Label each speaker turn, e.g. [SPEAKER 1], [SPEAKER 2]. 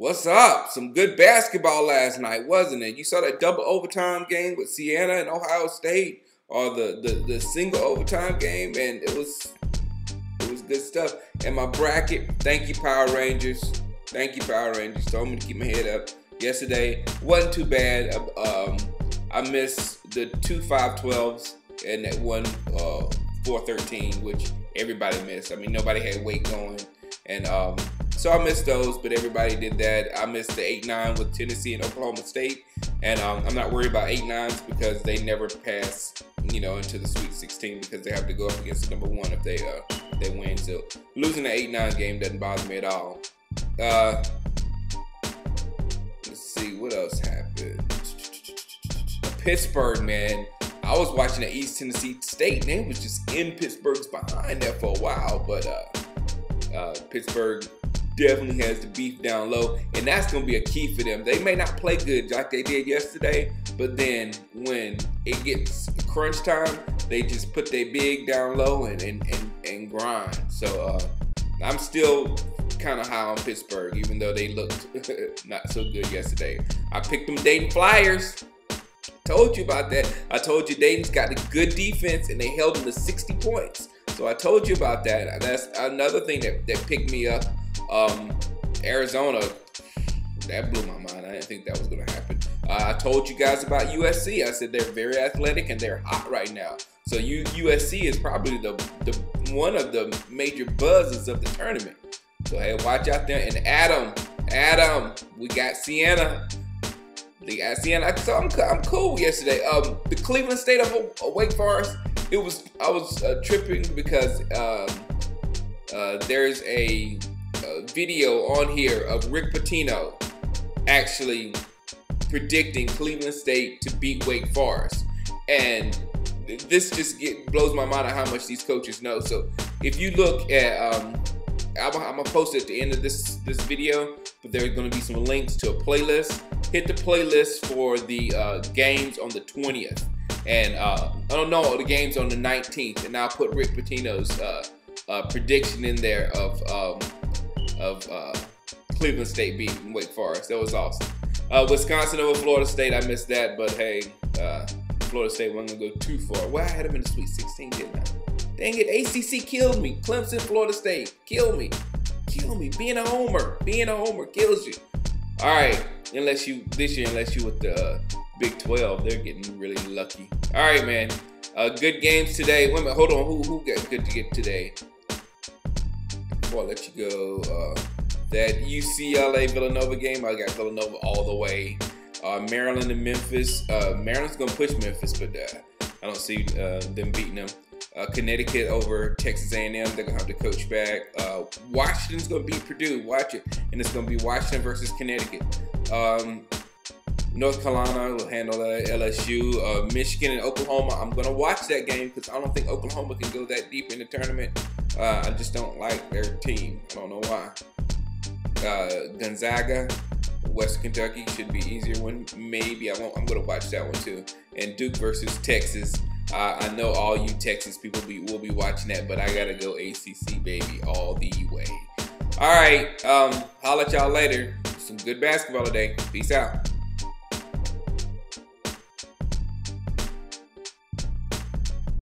[SPEAKER 1] What's up? Some good basketball last night, wasn't it? You saw that double overtime game with Siena and Ohio State, or the, the, the single overtime game, and it was it was good stuff. And my bracket, thank you Power Rangers, thank you Power Rangers. Told me to keep my head up. Yesterday wasn't too bad. Um, I missed the two five twelves and that one uh, four thirteen, which everybody missed. I mean, nobody had weight going, and um, so I missed those, but everybody did that. I missed the 8 9 with Tennessee and Oklahoma State. And um, I'm not worried about 8 9s because they never pass, you know, into the Sweet 16 because they have to go up against number one if they uh, they win. So losing the 8 9 game doesn't bother me at all. Uh, let's see, what else happened? Pittsburgh, man. I was watching the East Tennessee State, and they was just in Pittsburgh's behind there for a while, but uh, uh, Pittsburgh definitely has the beef down low, and that's going to be a key for them. They may not play good like they did yesterday, but then when it gets crunch time, they just put their big down low and and, and, and grind. So uh, I'm still kind of high on Pittsburgh, even though they looked not so good yesterday. I picked them Dayton Flyers. Told you about that. I told you Dayton's got a good defense and they held them to 60 points. So I told you about that. That's another thing that, that picked me up um, Arizona, that blew my mind. I didn't think that was going to happen. Uh, I told you guys about USC. I said they're very athletic and they're hot right now. So you, USC is probably the, the one of the major buzzes of the tournament. So hey, watch out there. And Adam, Adam, we got Siena. They got Siena. So I'm, I'm cool yesterday. Um, the Cleveland State of Wake Forest. It was I was uh, tripping because um, uh, there's a video on here of Rick Pitino actually predicting Cleveland State to beat Wake Forest. And this just get, blows my mind on how much these coaches know. So if you look at, um, I'm, I'm, gonna post it at the end of this this video, but there are gonna be some links to a playlist. Hit the playlist for the uh, games on the 20th, and uh, I don't know the games on the 19th, and I'll put Rick Pitino's uh, uh prediction in there of um, of uh, Cleveland State beating Wake Forest. That was awesome. Uh, Wisconsin over Florida State. I missed that, but hey, uh, Florida State wasn't gonna go too far. Well, I had them in the Sweet 16, didn't I? Dang it, ACC killed me. Clemson, Florida State, kill me, kill me. Being a homer, being a homer kills you. All right, unless you this year, unless you with the uh, Big 12, they're getting really lucky. All right, man. Uh, good games today. Wait a minute, hold on. Who who got good to get today? Before I let you go, uh, that UCLA Villanova game, I got Villanova all the way. Uh, Maryland and Memphis. Uh, Maryland's gonna push Memphis, but uh, I don't see uh, them beating them. Uh, Connecticut over Texas A&M. They're gonna have to coach back. Washington's gonna beat Purdue. Watch it, and it's gonna be Washington versus Connecticut. Um, North Carolina will handle that. LSU, uh, Michigan, and Oklahoma. I'm gonna watch that game because I don't think Oklahoma can go that deep in the tournament. Uh, I just don't like their team. I don't know why. Uh, Gonzaga, West Kentucky should be easier one. Maybe I won't. I'm gonna watch that one too. And Duke versus Texas. Uh, I know all you Texas people be, will be watching that, but I gotta go ACC baby all the way. All right. Um, holla at y'all later. Some good basketball today. Peace out.